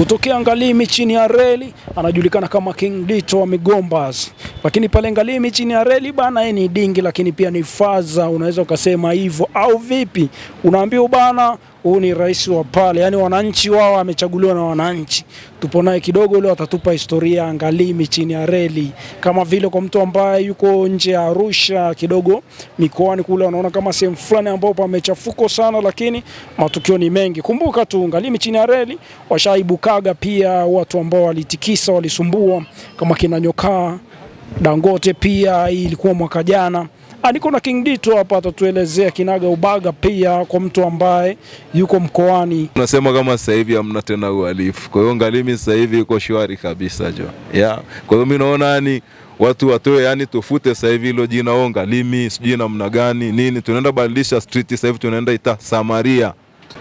kutokea Ngalimi chini ya reli, anajulikana kama King Dito wa Migombas. Lakini pale Ngalimi chini ya reli bana, yeye ni dingi, lakini pia ni faza, unaweza ukasema hivyo au vipi? Unaambiwa bana, huu ni rais wa pale, yani wananchi wao amechaguliwa na wananchi. Tupo naye kidogo leo, atatupa historia Ngalimi chini ya reli, kama vile kwa mtu ambaye yuko nje ya Arusha kidogo mikoani kule, wanaona kama sehemu fulani ambapo pamechafuko sana, lakini matukio ni mengi. Kumbuka tu Ngalimi chini ya reli washaibukaga pia watu ambao walitikisa, walisumbua kama kina Dangote, pia ilikuwa mwaka jana. Ah, Niko na King Dito hapa, atatuelezea kinaga ubaga pia kwa mtu ambaye yuko mkoani. Unasema kama sasa hivi hamna tena uhalifu, kwa hiyo Ngalimi sasa hivi iko shwari kabisa jo. Yeah. Kwa hiyo mimi naona yani watu watoe yani tufute sasa hivi hilo jina onga Ngalimi sijui namna gani nini, tunaenda badilisha street sasa hivi tunaenda ita Samaria.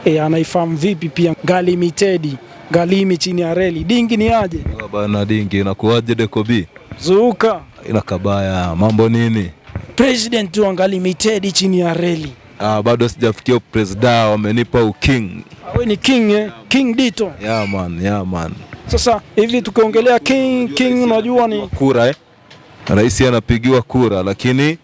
E, anaifahamu vipi pia Ngalimi Tedi, Ngalimi chini ya reli, dingi ni aje? Bana dingi inakuwaje Dekobi? Zuka Ina kabaya mambo nini? President wa Ngalimi Tedi chini ya reli. Ah, bado sijafikia presida, wamenipa uking. Wewe ni king eh? King Dito. Yeah man, yeah man. Sasa hivi tukiongelea king king, unajua ni Kura eh? Rais anapigiwa kura lakini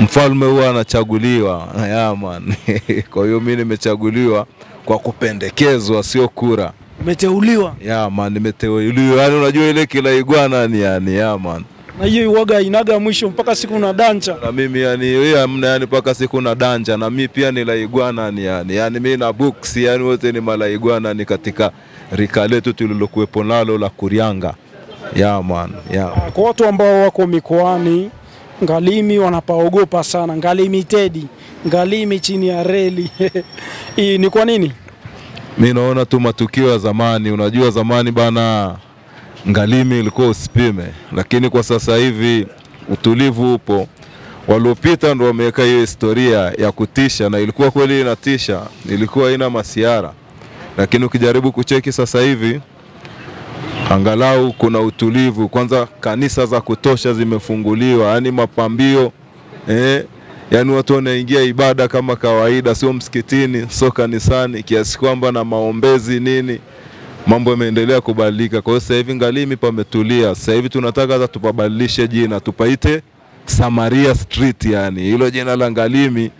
mfalme huwa anachaguliwa. Yeah man. Kwa hiyo mimi nimechaguliwa kwa kupendekezwa, sio kura. umeteuliwa Yeah man, nimeteuliwa. Yani unajua ile kila igwana ni yani, yeah man. Na hiyo iwaga inaga mwisho mpaka siku na danja. Na mimi yani wewe amna yani mpaka siku na danja na mimi pia ni laigwana ni yani. Yani mimi na books yani wote ni malaigwana ni katika rika letu tulilokuwepo nalo la Kurianga. Yeah man, yeah. Kwa watu ambao wako mikoani, Ngalimi wanapaogopa sana. Ngalimi Tedi, Ngalimi chini ya reli hii ni kwa nini? Mi naona tu matukio ya zamani. Unajua zamani bana, Ngalimi ilikuwa usipime, lakini kwa sasa hivi utulivu upo. Waliopita ndo wameweka hiyo historia ya kutisha, na ilikuwa kweli inatisha, ilikuwa ina masiara, lakini ukijaribu kucheki sasa hivi angalau kuna utulivu. Kwanza kanisa za kutosha zimefunguliwa, yani mapambio eh, yani watu wanaingia ibada kama kawaida, sio msikitini, sio kanisani, kiasi kwamba na maombezi nini, mambo yameendelea kubadilika. Kwa hiyo sasa hivi Ngalimi pametulia. Sasa hivi tunataka hata tupabadilishe jina, tupaite Samaria Street, yani hilo jina la Ngalimi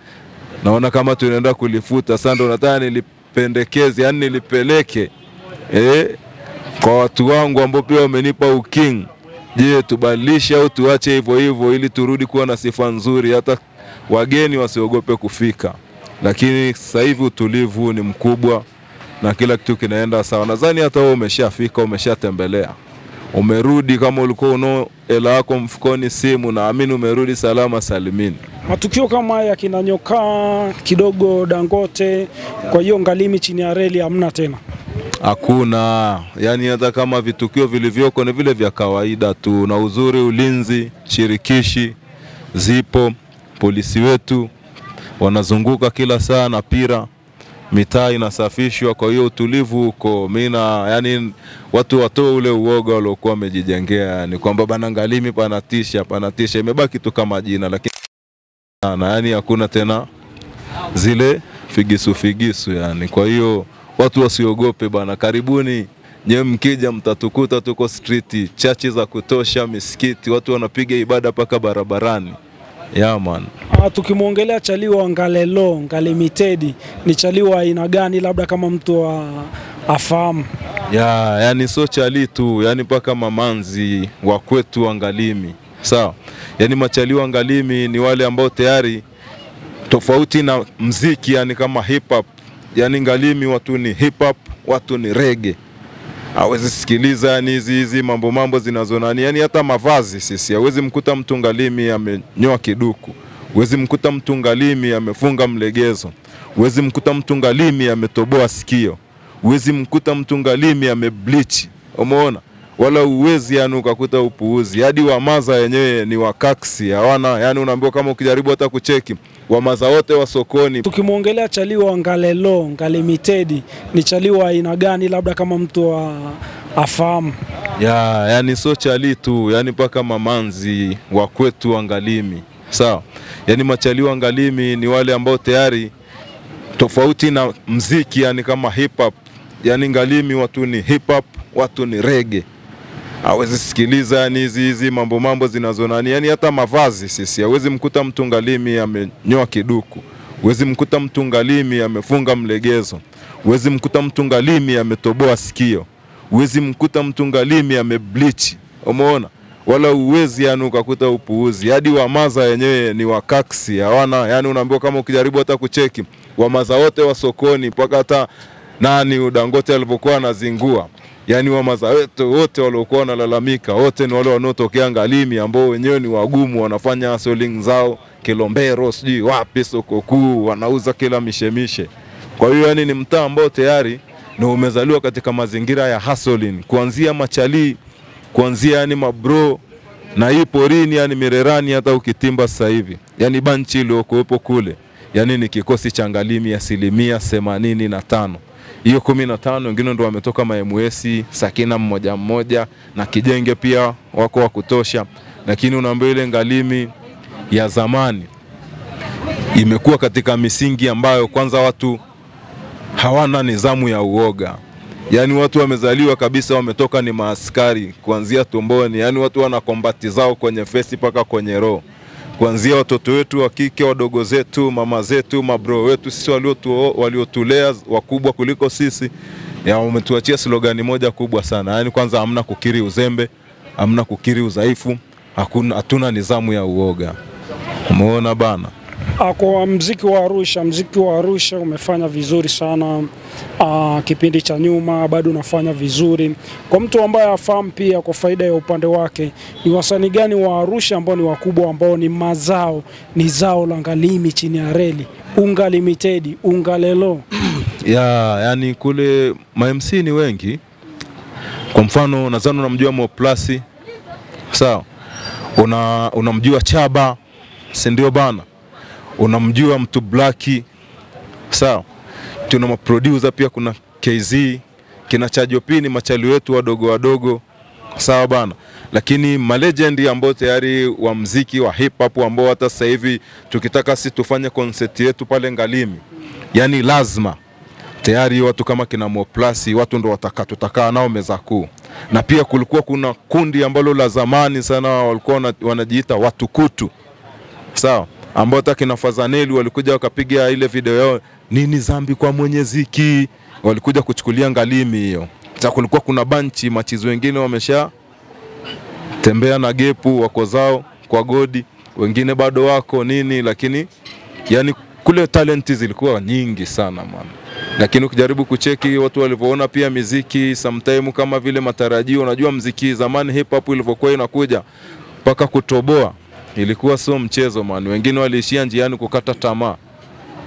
naona kama tunaenda kulifuta. Sasa ndo nataka nilipendekeze, yani nilipeleke eh, kwa watu wangu ambao pia wamenipa uking. Je, tubadilishe au tuache hivyo hivyo ili turudi kuwa na sifa nzuri, hata wageni wasiogope kufika. Lakini sasa hivi utulivu ni mkubwa na kila kitu kinaenda sawa. Nadhani hata wewe umeshafika, umeshatembelea, umerudi. Kama ulikuwa unao hela yako mfukoni, simu, naamini umerudi salama salimini. Matukio kama haya kina Nyokaa kidogo Dangote, kwa hiyo Ngalimi chini ya reli hamna tena. Hakuna, yani hata kama vitukio vilivyoko ni vile vya kawaida tu, na uzuri ulinzi shirikishi zipo, polisi wetu wanazunguka kila saa na pira, mitaa inasafishwa, kwa hiyo utulivu huko. Mina yani watu watoe ule uoga waliokuwa wamejijengea, yani kwamba bana Ngalimi panatisha, panatisha, imebaki tu kama jina, lakini sana yani hakuna tena zile figisu figisu yani. Kwa hiyo watu wasiogope bana, karibuni nyewe, mkija mtatukuta tuko striti, chachi za kutosha, misikiti, watu wanapiga ibada mpaka barabarani. Yeah, man. Ah, tukimwongelea chaliwa Ngalelo, Ngalimitedi ni chaliwa aina gani, labda kama mtu wa afahamu? Ya, yani sio chali tu, yani mpaka mamanzi wa kwetu wa Ngalimi. Sawa. Yani machaliwa Ngalimi ni wale ambao tayari tofauti na mziki, yani kama hip hop. Yani Ngalimi watu ni hip hop, watu ni rege. Hawezi sikiliza yani hizi hizi mambo mambo zinazonani, yani hata mavazi sisi, hawezi mkuta mtu Ngalimi amenyoa kiduku, huwezi mkuta mtu Ngalimi amefunga mlegezo, huwezi mkuta mtu Ngalimi ametoboa sikio, huwezi mkuta mtu Ngalimi amebleach, umeona? Wala uwezi yani ukakuta upuuzi. Hadi wamaza yenyewe ni wakaksi, hawana. Yani, unaambiwa kama ukijaribu hata kucheki wamaza wote wa sokoni. Tukimwongelea chaliwa Ngalelo, ngalimitedi ni ni chaliwa aina gani, labda kama mtu wa afahamu? ya yani sio chali tu, yani mpaka mamanzi wa kwetu wa Ngalimi, sawa. Yani machali wa Ngalimi ni wale ambao tayari tofauti na mziki, yani kama hip hop, yani Ngalimi watu ni hip hop, watu ni rege hawezi sikiliza yani hizi hizi mambo mambo zinazonani, yani hata mavazi sisi, hawezi mkuta mtu Ngalimi amenyoa kiduku, huwezi mkuta mtu Ngalimi amefunga mlegezo, huwezi mkuta mtu Ngalimi ametoboa sikio, huwezi mkuta mtu Ngalimi amebleach, umeona? Wala uwezi yani ukakuta upuuzi. Hadi wamaza yenyewe ni wakaksi, hawana. Yani, unaambiwa kama ukijaribu hata kucheki wamaza wote wa sokoni mpaka hata nani udangote alivyokuwa anazingua yaani wamaza wetu wote waliokuwa wanalalamika wote ni wale wanaotokea Ngalimi ambao wenyewe ni wagumu, wanafanya hustling zao Kilombero, sijui wapi, soko kuu, wanauza kila mishemishe. Kwa hiyo yani ni mtaa ambao tayari ni umezaliwa katika mazingira ya hustling, kuanzia machalii, kuanzia yani mabro na hii porini, yani Mirerani, hata ukitimba sasa hivi, yani banchi iliyokuwepo kule, yani ni kikosi cha Ngalimi asilimia themanini na tano hiyo kumi na tano wengine ndo wametoka maemuesi Sakina mmoja mmoja na Kijenge pia wako wa kutosha, lakini unaambia ile Ngalimi ya zamani imekuwa katika misingi ambayo kwanza watu hawana nidhamu ya uoga, yaani watu wamezaliwa kabisa, wametoka ni maaskari kuanzia tumboni, yaani watu wana kombati zao kwenye fesi mpaka kwenye roho kuanzia watoto wetu wa kike, wadogo zetu, mama zetu, mabro wetu, sisi waliotulea, waliotulea wakubwa kuliko sisi, wametuachia slogani moja kubwa sana, yaani kwanza, hamna kukiri uzembe, hamna kukiri udhaifu, hatuna nidhamu ya uoga. Umeona bana. Kwa mziki wa Arusha, mziki wa Arusha umefanya vizuri sana ah, kipindi cha nyuma, bado unafanya vizuri. Kwa mtu ambaye afahamu pia, kwa faida ya upande wake, ni wasanii gani wa Arusha ambao ni wakubwa, ambao ni mazao, ni zao la Ngalimi chini ya reli, Unga Limited, Unga Lelo? ya yani kule ma MC ni wengi. Kwa mfano nadhani unamjua Mo Plus, sawa, una unamjua Chaba, si ndio bana? Unamjua mtu Blaki, sawa. Tuna maproducer pia, kuna KZ kina Chajo P, ni machali wetu wadogo wadogo, sawa bana. Lakini malegend ambao tayari wa mziki wa hip hop ambao hata sasa hivi tukitaka si tufanye concert yetu pale Ngalimi, yani lazima. Tayari watu kama kina Moplasi watu ndo wataka tutakaa nao meza kuu, na pia kulikuwa kuna kundi ambalo la zamani sana walikuwa wanajiita watukutu, sawa, ambao hata kina Fazaneli walikuja wakapiga ile video yao nini zambi kwa mwenyeziki, walikuja kuchukulia Ngalimi hiyo. Sasa kulikuwa kuna banchi machizi wengine wamesha tembea na gepu wako zao kwa godi, wengine bado wako nini, lakini yani kule talenti zilikuwa nyingi sana man. Lakini ukijaribu kucheki watu walivyoona pia miziki sometime kama vile matarajio, unajua mziki zamani hip hop ilivyokuwa inakuja mpaka kutoboa ilikuwa sio mchezo man. Wengine waliishia njiani kukata tamaa.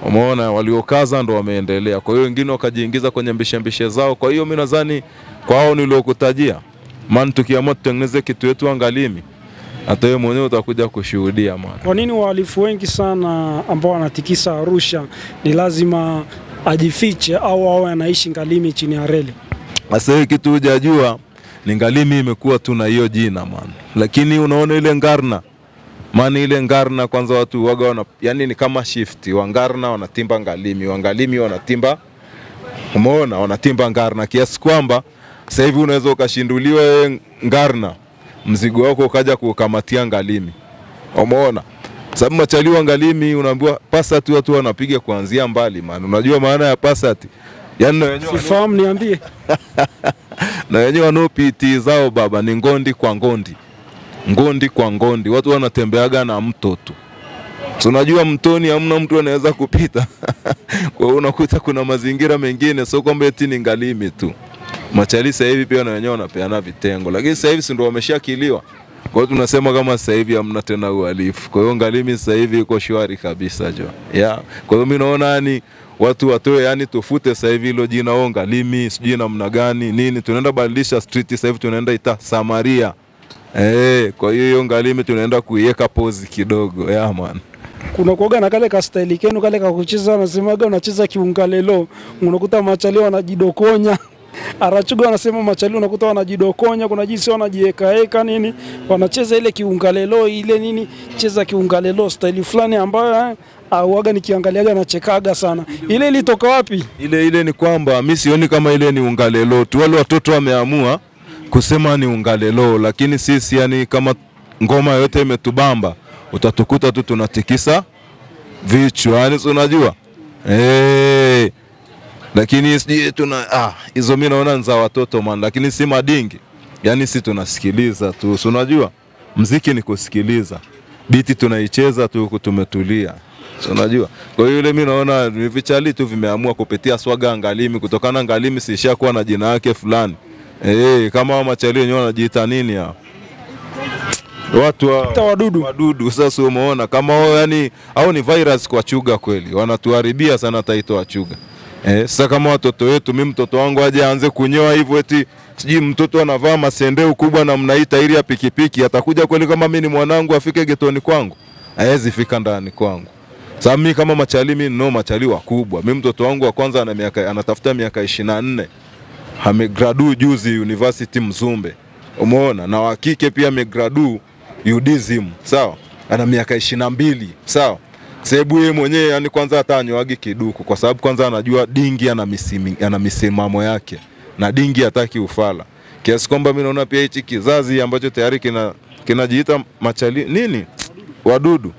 Umeona, waliokaza ndo wameendelea. Kwa hiyo wengine wakajiingiza kwenye mbishembishe zao. Kwa hiyo mi nadhani kwa hao niliokutajia, man, tukiamua tutengeneze kitu yetu angalimi hata wewe mwenyewe utakuja kushuhudia man. Kwa nini wahalifu wengi sana ambao wanatikisa Arusha ni lazima ajifiche au awe anaishi Ngalimi chini ya reli? Sasa hii kitu hujajua ni Ngalimi imekuwa tu na hiyo jina man, lakini unaona ile Ngarna maana ile Ngarna kwanza watu waga wana, yani ni kama shift. Wangarna wanatimba Ngalimi, wa Ngalimi wanatimba, umeona, wanatimba Ngarna. Kiasi kwamba sasa hivi unaweza ukashinduliwa wewe Ngarna, mzigo wako ukaja kukamatia Ngalimi, umeona? Sababu machaliwa Ngalimi unaambiwa pasati watu wanapiga kuanzia mbali maana unajua maana ya pasati yani na wenyewe Sifahamu, niambie. na wenyewe wanaopiti zao baba ni ngondi kwa ngondi, ngondi kwa ngondi, watu wanatembeaga na mto tu. So unajua mtoni hamna mtu anaweza kupita kwa hiyo unakuta kuna mazingira mengine, sio kwamba eti ni Ngalimi tu. Machali sasa hivi pia na wenyewe wanapeana vitengo, lakini sasa hivi si ndio wameshakiliwa. Kwa hiyo tunasema kama sasa hivi hamna tena uhalifu. Kwa hiyo Ngalimi sasa hivi iko shwari kabisa jo. Yeah. Kwa hiyo mimi naona yani watu watoe yani tufute sasa hivi hilo jina o Ngalimi sijui namna gani nini, tunaenda badilisha street sasa hivi tunaenda ita Samaria. Eh, kwa hiyo hiyo Ngalimi tunaenda kuiweka pozi kidogo. Yeah man. kuna kuoga na kale kastaili kenu kale kakucheza, anasemaga unacheza kiungalelo, unakuta machali wanajidokonya Arachuga wanasema machali unakuta wanajidokonya, kuna jinsi wanajiekaeka nini, wanacheza ile kiungalelo ile nini, cheza kiungalelo staili fulani ambayo eh, auaga nikiangaliaga nachekaga sana. Ile ilitoka wapi? ile ile ni kwamba mi sioni kama ile ni ungalelo tu, wale watoto wameamua kusema ni ungalelo, lakini sisi yani kama ngoma yote imetubamba utatukuta tu tunatikisa vichwa, yani unajua? Eh, lakini sijui tuna ah, hizo mimi naona ni za watoto man, lakini si madingi, yani si tunasikiliza tu, unajua? Mziki ni kusikiliza, biti tunaicheza tu huku tumetulia. Unajua. Kwa hiyo ile mimi naona vichali tu vimeamua kupitia swaga Ngalimi, kutokana Ngalimi siishakuwa na jina yake fulani eh, kama hao machali wenyewe wanajiita nini hao watu wa, Ta wadudu. wadudu. Sasa umeona kama wao yani, au ni virus kwa chuga kweli, wanatuharibia sana taito wa chuga eh. Sasa kama watoto wetu, mimi mtoto wangu aje aanze kunyoa hivyo eti sijui mtoto anavaa masendeu kubwa na mnaita ili ya pikipiki, atakuja kweli kama mimi ni mwanangu afike getoni kwangu? Hawezi fika ndani kwangu. Sasa mimi kama machali, mimi ninao machali wakubwa. Mimi mtoto wangu wa kwanza ana miaka anatafuta miaka ishirini na nne amegradu juzi University Mzumbe, umeona, na wakike pia amegradu UDSM, sawa, ana miaka ishirini na mbili sawa. Sababu yeye mwenyewe yani kwanza hata kiduku, kwa sababu kwanza anajua dingi ana misimi, ana misimamo yake na dingi hataki ufala, kiasi kwamba mimi naona pia hichi kizazi ambacho tayari kina kinajiita machali nini? Wadudu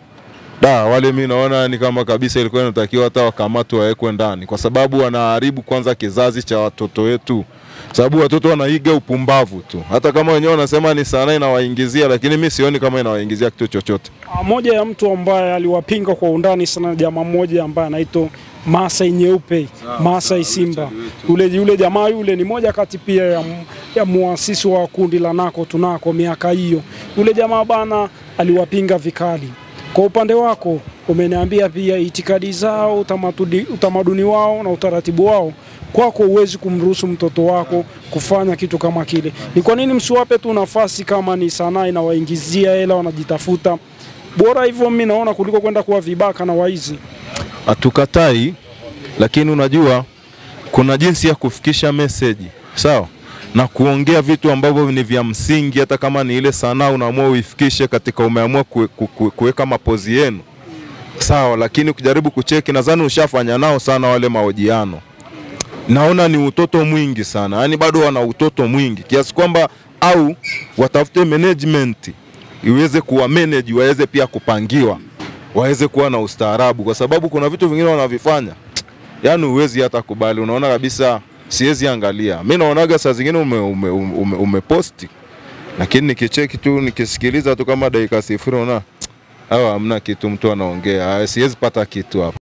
da wale mi naona ni kama kabisa ilikuwa inatakiwa hata wakamatwe wawekwe ndani, kwa sababu wanaharibu kwanza kizazi cha watoto wetu, sababu watoto wanaiga upumbavu tu. Hata kama wenyewe wanasema ni sanaa inawaingizia, lakini mi sioni kama inawaingizia kitu chochote. Ah, Moja ya mtu ambaye aliwapinga kwa undani sana jamaa mmoja ambaye anaitwa Masai Nyeupe, Masai Simba. Yule yule jamaa yule ni moja kati pia ya, ya muasisi wa kundi la Nako Tunako miaka hiyo. Yule jamaa bana aliwapinga vikali. Kwa upande wako umeniambia pia itikadi zao, utamaduni, utamaduni wao na utaratibu wao kwako huwezi kumruhusu mtoto wako kufanya kitu kama kile. Ni kwa nini msiwape tu nafasi kama ni sanaa inawaingizia hela, wanajitafuta bora hivyo, mimi naona kuliko kwenda kuwa vibaka na waizi. Hatukatai, lakini unajua kuna jinsi ya kufikisha meseji sawa, na kuongea vitu ambavyo ni vya msingi. Hata kama ni ile sanaa unaamua uifikishe katika, umeamua kuweka mapozi yenu sawa, lakini ukijaribu kucheki, nadhani ushafanya nao sana wale mahojiano naona ni utoto mwingi sana, yaani bado wana utoto mwingi kiasi kwamba au watafute management iweze kuwa manage, waweze pia kupangiwa, waweze kuwa na ustaarabu, kwa sababu kuna vitu vingine wanavifanya, yaani huwezi hata kubali. Unaona kabisa siwezi angalia. Mi naonaga saa zingine ume, ume, ume, umeposti lakini nikicheki tu nikisikiliza tu kama dakika sifuri, na hawa hamna kitu mtu anaongea, siwezi pata kitu hapo.